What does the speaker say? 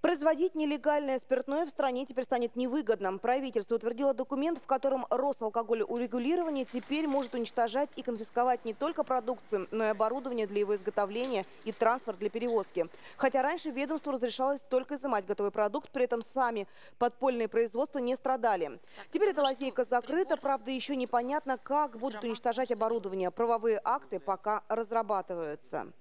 Производить нелегальное спиртное в стране теперь станет невыгодным. Правительство утвердило документ, в котором Росалкоголь урегулирования теперь может уничтожать и конфисковать не только продукцию, но и оборудование для его изготовления и транспорт для перевозки. Хотя раньше ведомству разрешалось только изымать готовый продукт, при этом сами подпольные производства не страдали. Теперь эта лазейка закрыта, правда еще непонятно, как будут уничтожать оборудование. Правовые акты пока разрабатываются.